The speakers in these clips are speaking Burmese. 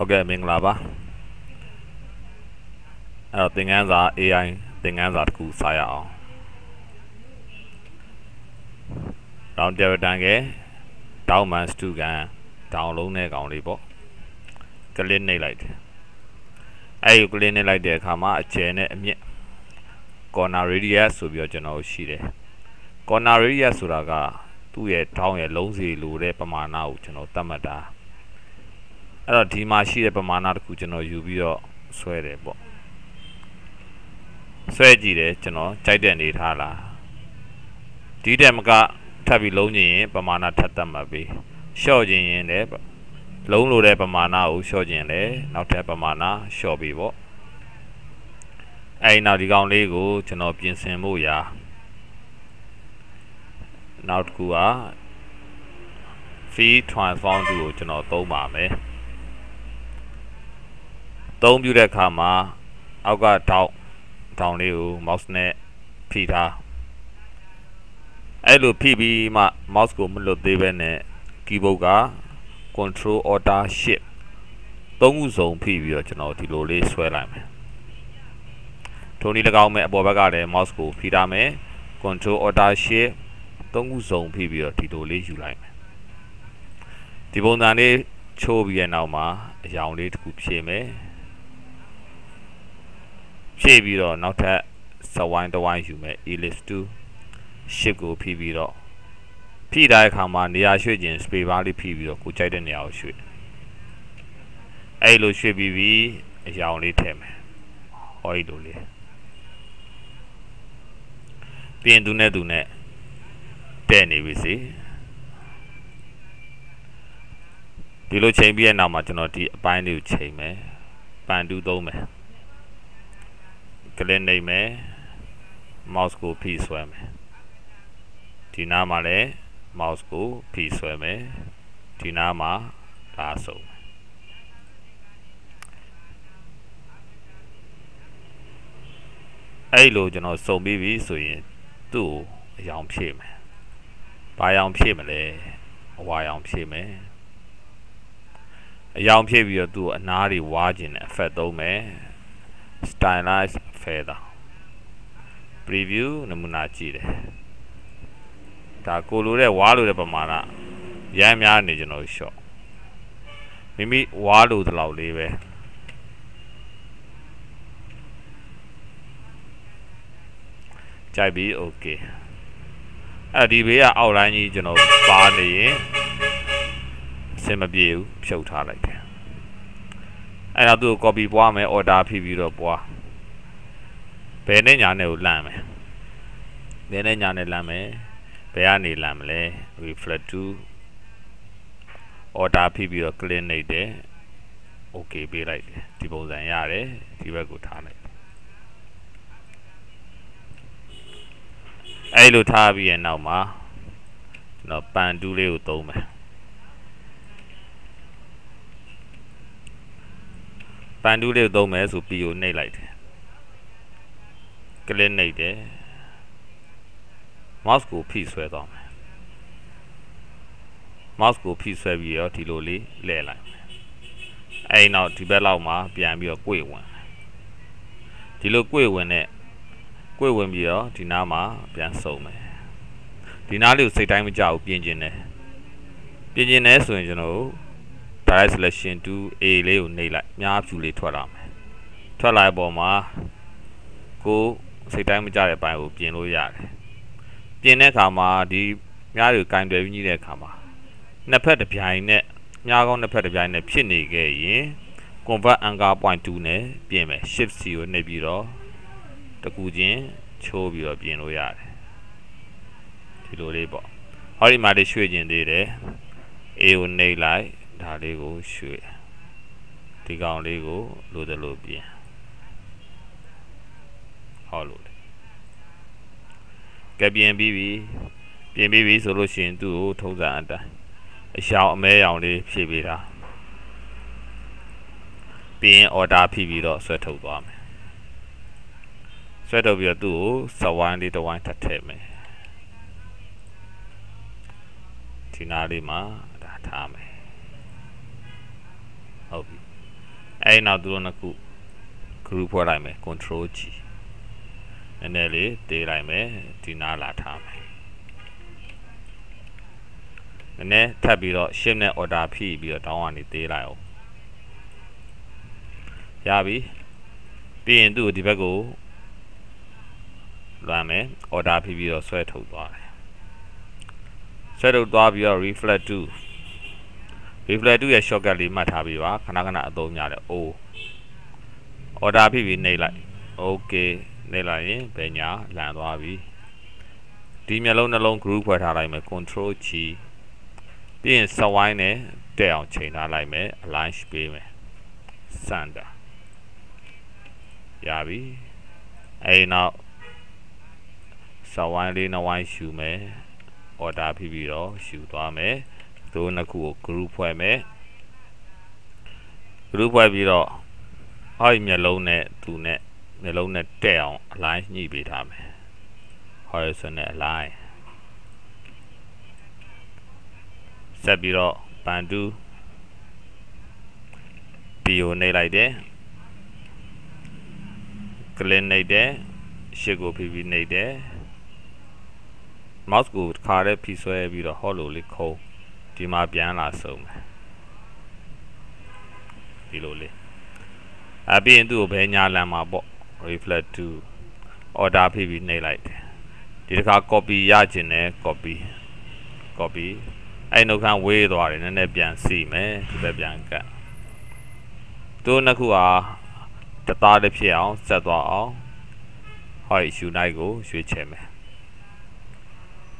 ဟုတ်ကဲ့မင်္ဂလာပါအဲ့တော့သင်ခန်းစာ AI သင်ခန်းစာတစ်ခုစာရအောင်တောင်တယ်တန်ကဲတောင်းမန်စတူကန်ဒေါင်းလုံးတဲ့ကောင်လေးပေါ့ကလစ်နှိပ်လိုက်တယ်အဲ့ဒီကလစ်နှိပ်လိုက်တဲ့အခါမှာအကျယ်နဲ့အမြင့် corner radius ဆိုပြီးတော့ကျွန်တော်ရှိတယ် corner radius ဆိုတာကသူ့ရဲ့ထောင်းရဲ့လုံးစီလိုတဲ့ပမာဏကိုကျွန်တော်သတ်မှတ်တာ အဲ့တော့ဒီမှာရှိတဲ့ပမာဏတစ်ခုကျွန်တော်ယူပြီးတော့ဆွဲတယ်ပေါ့ဆွဲကြည့်တယ်ကျွန်တော်ကြိုက်တဲ့အနေထားလားဒီတက်မကထပ်ပြီးလုံးချင်ရင်ပမာဏထပ်သတ်မှတ်ပြီးရှော့ချင်ရင်လည်းလုံးလိုတဲ့ပမာဏကိုရှော့ချင်လည်းနောက်ထပ်ပမာဏရှော့ပြီးပေါ့အဲ့နောက်ဒီကောင်လေးကိုကျွန်တော်ပြင်ဆင်ဖို့ရာနောက်တစ်ခုက feed transform 2ကိုကျွန်တော်သုံးပါမယ် သုံးပြတဲ့အခါမှာအောက်ကတောက်တောင်လေးကို mouse နဲ့ဖိထားအဲ့လိုဖိပြီးမှ mouse ကိုမလွတ်သေးပဲနဲ့ keyboard က control alt shift သုံးခုစုံဖိပြီးတော့ကျွန်တော်ဒီလိုလေးဆွဲလိုက်မယ်ထိုနည်း၎င်းမဲ့အပေါ်ဘက်ကလည်း mouse ကိုဖိထားမယ် control alt shift သုံးခုစုံဖိပြီးတော့ဒီလိုလေးယူလိုက်မယ်ဒီပုံစံလေးချိုးပြီးတဲ့နောက်မှာအယောင်လေးတစ်ခုဖြည့်မယ် ဖြည့်ပြီးတော့နောက်ထပ်စဝိုင်းတစ်ဝိုင်းယူမယ် elist 2 shift ကိုဖိပြီးတော့ဖိတဲ့အခါမှာနေရာရွှေ့ခြင်း space bar လေးဖိပြီးတော့ကိုကြိုက်တဲ့နေရာကိုရွှေ့အဲ့လိုရွှေ့ပြီးပြီးအယောင်လေးထည့်မယ်ဟောဒီလိုလေးပြင်သူနဲ့သူနဲ့တဲ့နေပြီစီဒီလိုချိန်ပြီးတဲ့နောက်မှာကျွန်တော်ဒီအပိုင်းလေးကိုချိန်မယ်ပန်တူးသုံးမယ် ကလစ်နေမယ် mouse ကိုဖိဆွဲမယ်ဒီနားမှာလည်း mouse ကိုဖိဆွဲမယ်ဒီနားမှာဒါဆုံးအဲ့လိုကျွန်တော်စုံပြီးပြီဆိုရင်သူ့ကိုအယောင်ဖြည့်မယ်ဘာရောင်ဖြည့်မလဲအဝါရောင်ဖြည့်မယ်အယောင်ဖြည့်ပြီးတော့သူ့ကိုအနားတွေဝါးခြင်းနဲ့ effect သုံးမယ် stylize feather preview နမူနာကြည့်တယ်ဒါကိုလိုတဲ့ဝါလိုတဲ့ပမာဏရမ်းများနေကျွန်တော် shot မိမိဝါလိုသလောက်လေးပဲကြိုက်ပြီ okay အဲ့ဒီဘေးကအောက်လိုင်းကြီးကျွန်တော်ပါနေရင်အဆင်မပြေဘူးဖြုတ်ထားလိုက်တယ်အဲ့တော့သူ့ကို copy ပွားမယ် order ဖိပြီးတော့ပွား ဘယ်နဲ့ညာနဲ့ကိုလမ်းမယ်ဘယ်နဲ့ညာနဲ့လမ်းမယ်ဘယ်ကနေလမ်းမလဲ reflect to order ဖိပြီးတော့ click နေတယ် okay ပေးလိုက်တယ်ဒီပုံစံရတယ်ဒီဘက်ကိုထားလိုက်အဲ့လိုထားပြီးရဲ့နောက်မှာကျွန်တော်ပန်တူးလေးကိုသုံးမယ်ပန်တူးလေးကိုသုံးမယ်ဆိုပြီးကိုနှိပ်လိုက်တယ် ကလစ်နှိပ်တယ် mouse ကိုဖိဆွဲသွားမယ် mouse ကိုဖိဆွဲပြီးတော့ဒီလိုလေးလဲလိုက်မယ်အဲ့နောက်ဒီဘက်လောက်မှာပြန်ပြီးတော့ကြွေဝင်ဒီလိုကြွေဝင်နဲ့ကြွေဝင်ပြီးတော့ဒီနားမှာပြန်စုံမယ်ဒီနားလေးကိုစိတ်တိုင်းမကြဘူးပြင်ကျင်တယ်ပြင်ကျင်တယ်ဆိုရင်ကျွန်တော် direct selection to a လေးကိုနှိပ်လိုက်အများဖြူလေးထွက်လာမယ်ထွက်လာတဲ့ပုံမှာကို စိတ်တိုင်းမကြတဲ့ဘိုင်းကိုပြင်လို့ရတယ်ပြင်တဲ့အခါမှာဒီများတွေကိုကင်တွယ်ပြီးညှိတဲ့အခါမှာနှစ်ဖက်တစ်ပြိုင်နဲ့များကောင်းနှစ်ဖက်တစ်ပြိုင်နဲ့ဖြစ်နေခဲ့ရင် convert anchor point 2နဲ့ပြင်မယ် shift c ကိုနှိပ်ပြီးတော့တကူချင်းချိုးပြီးတော့ပြင်လို့ရတယ်ဒီလိုလေးပေါ့ဟောဒီမှာလေးရွှေ့ကျင်သေးတယ် A ကိုနှိပ်လိုက်ဒါလေးကိုရွှေ့ဒီကောင်လေးကိုလိုတယ်လို့ပြင်ဟောလို့ ကပြင်ပြီးပြီပြင်ပြီးပြီဆိုလို့ရှိရင်သူ့ကိုထုံးစံအတိုင်းအရှောင်အမဲရောင်လေးဖြည့်ပေးတာပြီးရင် order ဖြည့်ပြီးတော့ဆွဲထုတ်သွားမယ်ဆွဲထုတ်ပြီးတော့သူ့ကိုစဝိုင်းလေးတစ်ဝိုင်းထပ်ထည့်မယ်ဒီနားလေးမှာဒါထားမယ်ဟုတ်ပြီအဲ့နောက်သူတို့နှစ်ခု group ဖွဲ့လိုက်မယ် control G နည်းနည်းလေးတေးလိုက်မယ်ဒီနားလာထားမယ်နည်းနည်းထပ်ပြီးတော့ shift နဲ့ order ဖိပြီးတော့ down ကနေတေးလိုက်အောင်ရပြီပြီးရင်သူ့ကိုဒီဘက်ကိုလွှမ်းမယ် order ဖိပြီးတော့ဆွဲထုတ်သွားတယ်ဆွဲထုတ်သွားပြီးတော့ reflect to reflect to ရဲ့ shortcut လေးမှတ်ထားပြီးပါခဏခဏအသုံးများတယ် O order ဖိပြီးနှိပ်လိုက် okay နှိပ်လိုက်ရင်ဘယ်ညာလန်သွားပြီဒီမျက်လုံးနှလုံး group ဖွဲ့ထားလိုက်မယ် control G ပြီးရင်စဝိုင်းနဲ့တက်အောင်ချိန်ထားလိုက်မယ် align ပေးမယ် center ရပြီအဲဒီနောက်စဝိုင်းလေးနှဝိုင်းရှူမယ် order ပြီးပြီးတော့ရှူသွားမယ်သူနှစ်ခုကို group ဖွဲ့မယ် group ဖွဲ့ပြီးတော့ဟောဒီမျက်လုံးနဲ့သူနဲ့ မျက်လုံးနဲ့တက်အောင် align ညှိပေးထားမယ် horizontal align ဆက်ပြီးတော့ပန်တူပီကိုနှိပ်လိုက်တယ်ကလင်းနှိပ်တယ်ရှစ်ကိုဖိပြီးနှိပ်တယ် mouse ကိုတစ်ခါတည်းဖိဆွဲပြီးတော့ hollow လေးခုံးဒီမှာပြန်လာဆုံးမယ်ဒီလိုလေးအပြီးရင်သူ့ကိုဘယ်ညာလမ်းမှာပေါ့ reflect to order ဖိပြီးနှိပ်လိုက်တယ်ဒီတစ်ခါ copy ရခြင်းနဲ့ copy copy အဲ့နှုတ်ခမ်းဝေးသွားတယ်နည်းနည်းပြန်စီမယ်ဒီဘက်ပြန်ကတ်သူနှစ်ခုဟာတသားတစ်ဖြစ်အောင်ဆက်သွားအောင်ဟောဒီရှူနိုင်ကိုရွှေ့ချယ်မယ်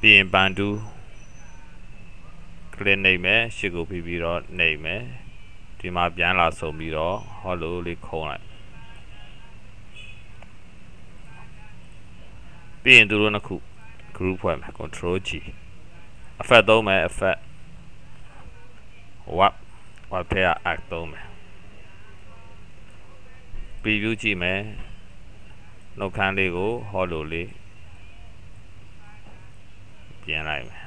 ပြီးရင်ပန်တူကလစ်နေမယ်ရှစ်ကိုပြီးပြီးတော့နေမယ်ဒီမှာပြန်လာဆုံးပြီးတော့ဟောလိုလေးခုံးလိုက် ပြီးရင်သူတို့နှစ်ခု group ဖွဲ့မယ် control G effect သုံးမယ် effect what what ထဲက act သုံးမယ် preview ကြည့်မယ်နှုတ်ခမ်းလေးကို hollow လေးပြင်လိုက်မယ်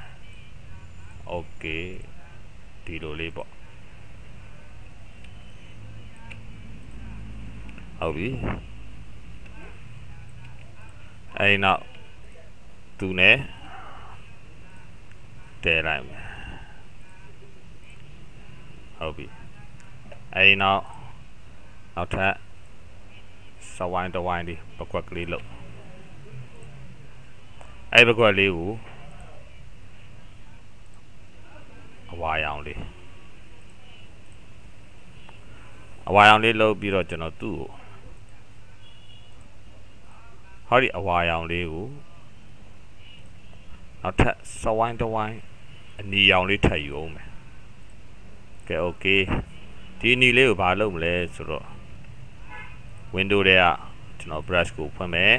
okay ဒီလိုလေးပေါ့ဟုတ်ပြီ အဲဒီနောက်သူနဲ့တဲလိုက်မယ်ဟုတ်ပြီအဲဒီနောက်နောက်ထပ်စဝိုင်းတဝိုင်းလေးပကွက်ကလေးလို့အဲဒီပကွက်လေးကိုအဝါရောင်လေးအဝါရောင်လေးလုပ်ပြီးတော့ကျွန်တော်သူ့ကို ဟောဒီအဝါရောင်လေးကိုနောက်ထပ်စဝိုင်းတဝိုင်းအနီရောင်လေးထပ်ယူအောင်မယ်ကဲ okay ဒီအနီလေးကိုဘာလုပ်မလဲဆိုတော့ window ထဲကကျွန်တော် brush ကိုဖွင့်မယ်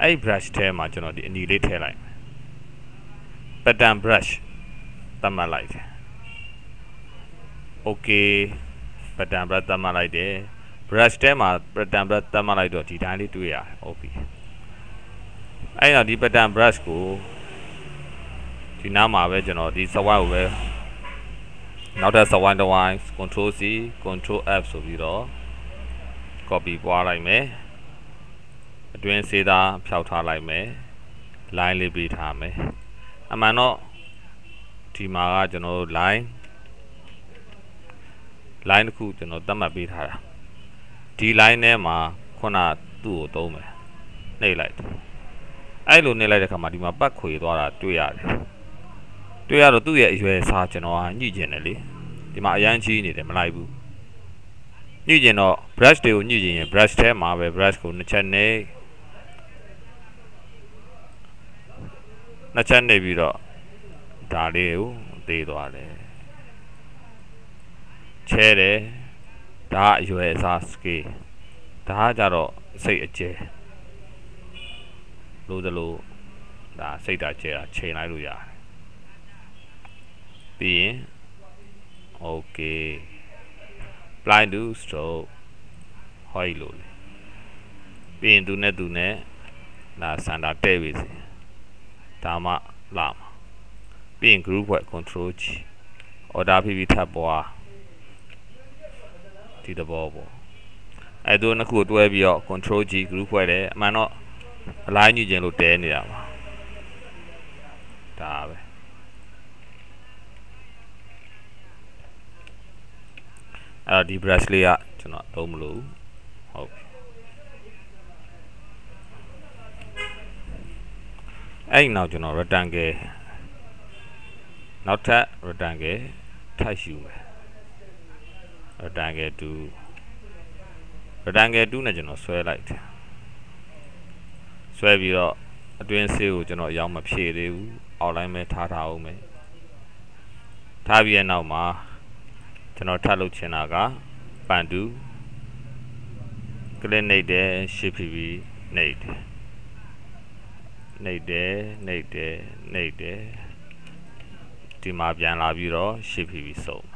အဲ့ brush ထဲမှာကျွန်တော်ဒီအနီလေးထည့်လိုက်မယ် pattern brush သတ်မှတ်လိုက်တယ် okay ပတံပရသတ်မှတ်လိုက်တယ် brush ထဲမှာ pattern brush သတ်မှတ်လိုက်တော့ဒီတိုင်းလေးတွေ့ရတယ်ဟုတ်ပြီအဲ့တော့ဒီ pattern brush ကိုဒီနားမှာပဲကျွန်တော်ဒီ swap ကိုပဲနောက်ထပ် swap တစ်ဝိုင်း control C control F ဆိုပြီးတော့ copy ပွားလိုက်မယ်အတွင်းစေးသားဖြောက်ထားလိုက်မယ် line လေးပေးထားမယ်အမှန်တော့ဒီမှာကကျွန်တော်တို့ line line တစ်ခုကျွန်တော်သတ်မှတ်ပေးထားတာ ဒီ line ထဲမှာခုနသူ့ကိုသုံးမယ်နှိပ်လိုက်အဲ့လိုနှိပ်လိုက်တဲ့ခါမှာဒီမှာပတ်ခွေသွားတာတွေ့ရတယ်တွေ့ရတော့သူ့ရဲ့အရွယ်အစားကျွန်တော်ကညှိကျင်တယ်လေဒီမှာအရန်ကြီးနေတယ်မလိုက်ဘူးညှိကျင်တော့ brush တွေကိုညှိကျင်ရင် brush ထဲမှာပဲ brush ကိုနှစ်ချက်နှိပ်နှစ်ချက်နှိပ်ပြီးတော့ဒါလေးကိုသေးသွားတယ်ချဲတယ် ဒါအရွယ်အစား scale ဒါကကြတော့စိတ်အကျဲလို့သလိုဒါစိတ်ဓာတ်ကျဲတာချိန်လိုက်လို့ရတယ်ပြီးရင် okay blind to stroke ဟောလို့လေပြီးရင်သူနဲ့သူနဲ့ဒါစန္ဒာတဲ့ပြီစီဒါမှလာမှာပြီးရင် group ဖွဲ့ control G order ဖိပြီးထပ်ပွား ဒီသဘောပေါ့အဲသူနှစ်ခုကိုတွဲပြီးတော့ control G group ဖွဲ့တယ်အမှန်တော့ align ညွှန်ခြင်းလို့တဲနေတာပါဒါပဲအဲ့တော့ဒီ brush လေးကကျွန်တော်သုံးမလို့ဟုတ်ပြီအဲ့ဒီနောက်ကျွန်တော် rectangle နောက်ထပ် rectangle ထပ်ယူမယ် rectangle 2 rectangle 2နဲ့ကျွန်တော်ဆွဲလိုက်တယ်ဆွဲပြီးတော့အတွင်းဆေးကိုကျွန်တော်ရောင်းမဖြည့်သေးဘူး outline ပဲထားထားအောင်မယ်ထားပြီးရဲ့နောက်မှာကျွန်တော်ထပ်လုပ်ချင်တာကပန်တူကလစ်နှိပ်တယ် shift ပြီးနှိပ်တယ်နှိပ်တယ်နှိပ်တယ်နှိပ်တယ်ဒီမှာပြန်လာပြီးတော့ shift ပြီးစုံ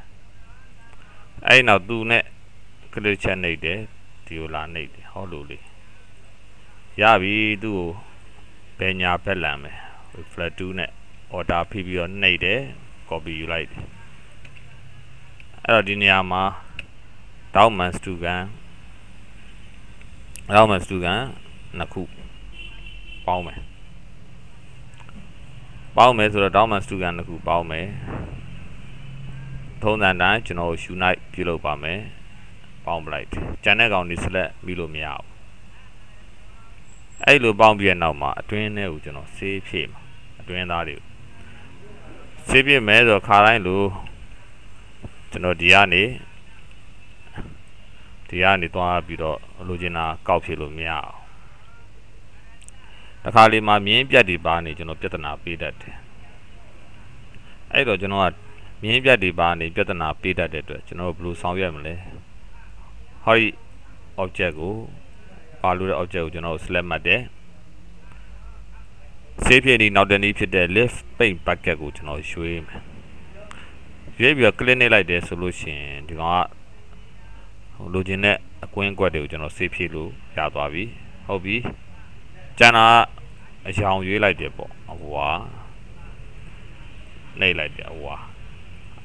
အဲ့နောက်သူနဲ့ကလစ်ချက်နှိပ်တယ်ဒီကိုလာနှိပ်တယ်ဟောလို့လေရပြီသူ့ကိုဘယ်ညာဘက်လန်မယ် flat 2နဲ့ order ဖိပြီးတော့နှိပ်တယ် copy ယူလိုက်တယ်အဲ့တော့ဒီနေရာမှာ document 2ကန် document 2ကန်နှစ်ခုပေါင်းမယ်ပေါင်းမယ်ဆိုတော့ document 2ကန်နှစ်ခုပေါင်းမယ် ထုံးစံတိုင်းကျွန်တော် unite ပြုလုပ်ပါမယ်ပေါင်းပလိုက်ကျန်တဲ့ကောင်ဒီ select ပြီးလို့မရဘူးအဲ့လိုပေါင်းပြီးတဲ့နောက်မှာအတွင်းထဲကိုကျွန်တော်ဆေးဖြည့်မှာအတွင်းသားတွေကိုဆေးပြည့်မဲဆိုခါတိုင်းလို့ကျွန်တော်ဒီကနေဒီကနေသွားပြီးတော့လိုချင်တာကောက်ဖြည့်လို့မရအောင်တခါလေမှာမြင်းပြတ်ဒီပါနေကျွန်တော်ပြဿနာပေးတတ်တယ်အဲ့တော့ကျွန်တော်က မြင်းပြတ်ဒီပါနေပြဿနာပေးတတ်တဲ့အတွက်ကျွန်တော်ဘယ်လိုဆောင်ရွက်မလဲဟောဒီ object ကိုပါလို့တဲ့ object ကိုကျွန်တော် select မှတ်တယ်ဆေးဖြစ်ဒီနောက်တနည်းဖြစ်တဲ့ lift paint bucket ကိုကျွန်တော်ရွှေ့မယ်ရွေးပြီးတော့ click နှိပ်လိုက်တယ်ဆိုလို့ရှိရင်ဒီကောင်ကဟိုလိုချင်တဲ့အကွင်းအကွက်တွေကိုကျွန်တော်ဆေးဖြည့်လို့ရသွားပြီဟုတ်ပြီကျန်တာအယောင်ရွေးလိုက်တယ်ပေါ့အဝါနှိပ်လိုက်တယ်အဝါ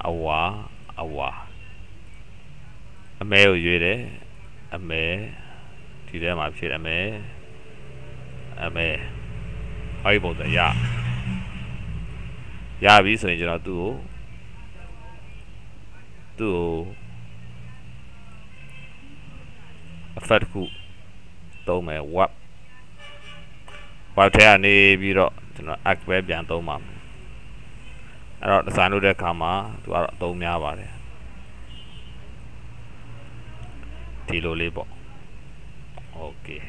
အဝါအဝါအမဲကိုရွေးတယ်အမဲဒီထဲမှာဖြစ်အမဲအမဲဟောဒီပုံစံရရပြီဆိုရင်ကျွန်တော်သူ့ကိုသူ့ကို effect ခုသုံးမယ် web web ထဲကနေပြီးတော့ကျွန်တော် act ပဲပြန်သုံးပါမယ် အဲ့တော့ design လုပ်တဲ့အခါမှာသူကတော့အသုံးများပါတယ်ဒီလိုလေးပေါ့ okay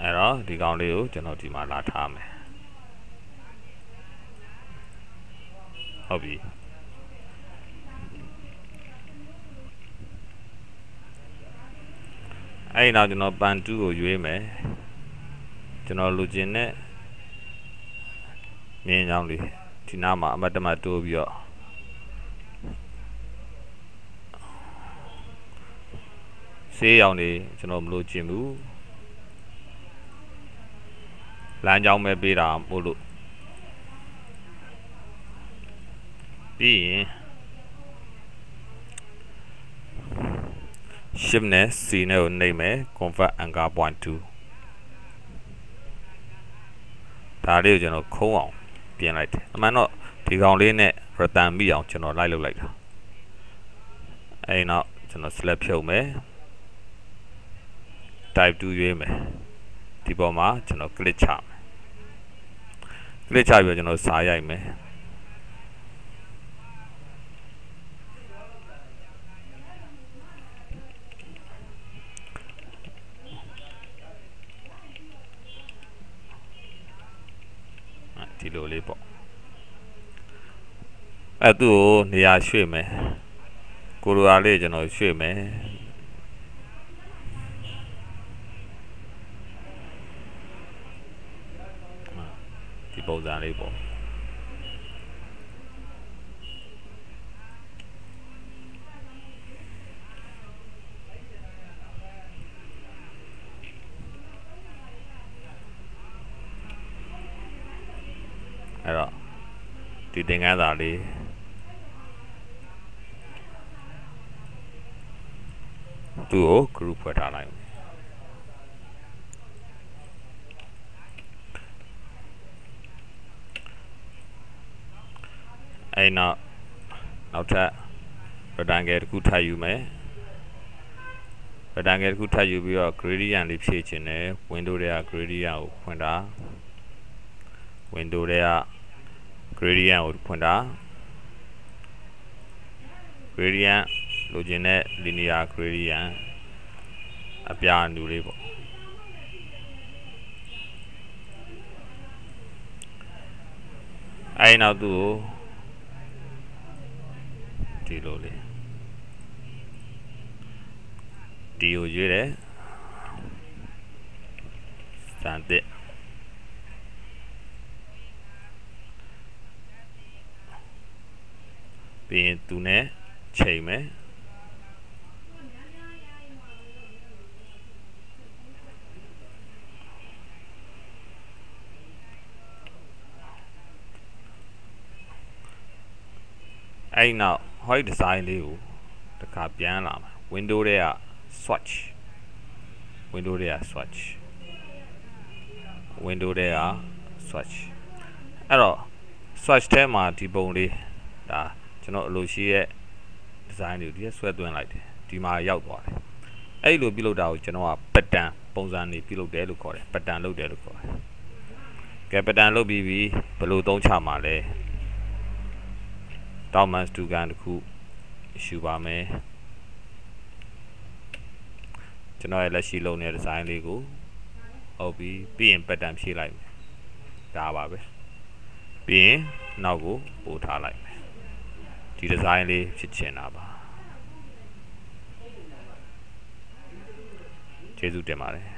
အဲ့တော့ဒီကောင်လေးကိုကျွန်တော်ဒီမှာလာထားမယ်ဟုတ်ပြီအဲ့ဒီနောက်ကျွန်တော်ပန်2ကိုရွေးမယ်ကျွန်တော်လူကျင်တဲ့ မြင်းချောင်းလေးဒီနားမှာအမတ်တမတိုးပြီးတော့ဆေးရောင်နေကျွန်တော်မလို့ကျင်ဘူးလမ်းကြောင်းပဲပေးတာမို့လို့ပြီးရင် shift နဲ့ c နဲ့ကိုနှိပ်မယ် convert anchor point 2ဒါလေးကိုကျွန်တော်ခုံးအောင် ပြင်လိုက်တယ်အမှန်တော့ဒီကောင်လေးနဲ့ return မိအောင်ကျွန်တော်လိုက်လုပ်လိုက်တာအဲဒီနောက်ကျွန်တော် select ဖြုတ်မယ် type 2ရွေးမယ်ဒီပေါ်မှာကျွန်တော် click ချမယ် click ချပြီးတော့ကျွန်တော်စာရိုက်မယ်ဒီ လိုလေးပေါ့အဲသူ့ကိုနေရာရွှေ့မယ်ကိုရိုရာလေးကျွန်တော်ရွှေ့မယ်ဒီပုံစံလေးပေါ့ အဲ့တော့ဒီသင်္ကန်းစာလေးသူ့ကို group ဖွဲ့ထားလိုက်မယ်အဲ့နောက်နောက်ထပ် rectangle တစ်ခုထပ်ယူမယ် rectangle တစ်ခုထပ်ယူပြီးတော့ gradient လေးဖြည့်ခြင်းနဲ့ window တွေက gradient ကိုဖွင့်တာ window တွေက gradient ကိုဖွင့်တာ gradient လိုချင်တဲ့ linear gradient အပြာအနူလေးပေါ့အဲ့နောက်သူ့ကိုဒီလိုလေးဒီကိုရွေးတယ်စံတစ် ပြီးရင်သူနဲ့ချိန်မယ်အဲ့ဒီနောက် white design လေးကိုတခါပြန်လာမှာ window တွေက swatch window တွေက swatch window တွေက swatch အဲ့တော့ swatch ထဲမှာဒီပုံလေးဒါ ကျွန်တော်အလိုရှိရဲ့ design တွေကိုဒီကဆွဲသွင်းလိုက်တယ်ဒီမှာရောက်သွားတယ်အဲ့လိုပြုလုပ်တာကိုကျွန်တော်က pattern ပုံစံနေပြုလုပ်တယ်လို့ခေါ်တယ် pattern လုပ်တယ်လို့ခေါ်တယ်ကဲ pattern လုပ်ပြီးပြီဘယ်လိုသုံးချမှာလဲ Thomas Dugan တခုယူပါမယ်ကျွန်တော်ရဲ့လက်ရှိလုပ်နေတဲ့ design လေးကိုဟုတ်ပြီပြီးရင် pattern ဖြည့်လိုက်မယ်ဒါပါပဲပြီးရင်နောက်ကိုပို့ထားလိုက် မယ်ဒီ design လေးဖြစ်ချင်တာပါကျေးဇူးတင်ပါတယ်